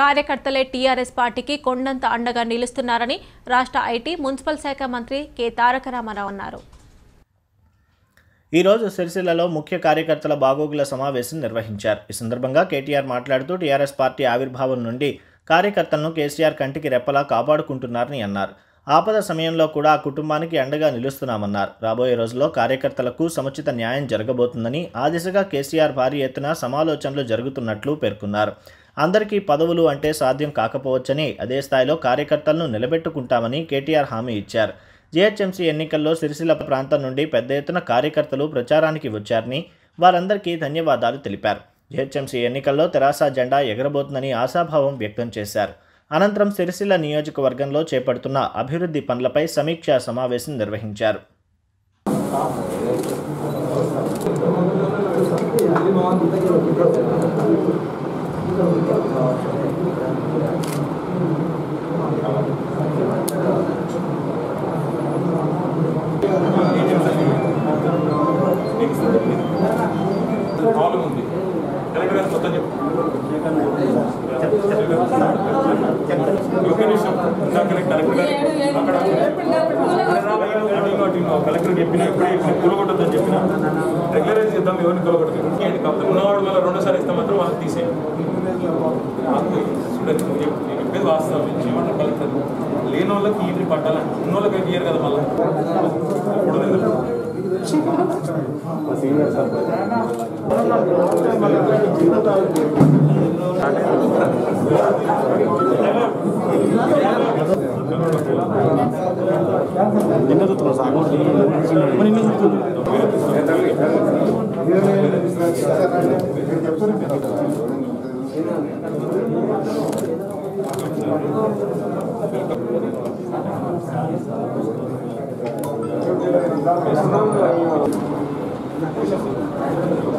కార్యకర్తలే టీఆర్ఎస్ పార్టీకి కొండంత అండగా నిలుస్తున్నారని రాష్ట్ర ఐటీ మున్సిపల్ శాఖ మంత్రి కె తారక రామారావు అన్నారు ఈరోజు సిరిసిల్లలో ముఖ్య కార్యకర్తల బాగోగుల సమావేశం నిర్వహించారు. ఈ సందర్భంగా కేటీఆర్ మాట్లాడుతూ టీఆర్ఎస్ పార్టీ ఆవిర్భావం నుండి కార్యకర్తలను కేసీఆర్ కంటికి రెప్పలా కాపాడుకుంటున్నారని అన్నారు. ఆపద సమయంలో కూడా ఆ కుటుంబానికి అండగా నిలుస్తున్నామన్నారు. రాబోయే రోజుల్లో కార్యకర్తలకు సముచిత న్యాయం జరగబోతుందని ఆ దిశగా కేసీఆర్ భారీ ఎత్తున సమాలోచనలు జరుగుతున్నట్లు పేర్కొన్నారు. అందరికీ పదవులు అంటే సాధ్యం కాకపోవచ్చని అదే స్థాయిలో కార్యకర్తలను నిలబెట్టుకుంటామని కేటీఆర్ హామీ ఇచ్చారు. జీహెచ్ఎంసీ ఎన్నికల్లో సిరిసిల్ల ప్రాంతం నుండి పెద్ద ఎత్తున కార్యకర్తలు ప్రచారానికి వచ్చారని వారందరికీ ధన్యవాదాలు తెలిపారు. జీహెచ్ఎంసీ ఎన్నికల్లో తెరాస జెండా ఎగరబోతుందని ఆశాభావం వ్యక్తం చేశారు. అనంతరం సిరిసిల్ల నియోజకవర్గంలో చేపడుతున్న అభివృద్ధి పనులపై సమీక్షా సమావేశం నిర్వహించారు. కలెక్టర్ చెప్పిన ఇప్పుడే కూలగొట్టద్దని చెప్పిన రెగ్యులరైజ్ చేద్దాం ఎవరిని కూలగొట్టదు ఉన్నవాడు వల్ల రెండోసారి ఇస్తే మాత్రం వాళ్ళకి తీసేయండి చూడొచ్చు మూవీ నేను చెప్పేది వాస్తవం ఏమంటారు పలుకుతారు లేని వాళ్ళకి ఈటీ పట్టాలి ఉన్న వాళ్ళకి ఇయ్యారు కదా మళ్ళీ నిన్న చూస్తున్నావు సార్ నిన్న చూస్తున్నావు Thank you.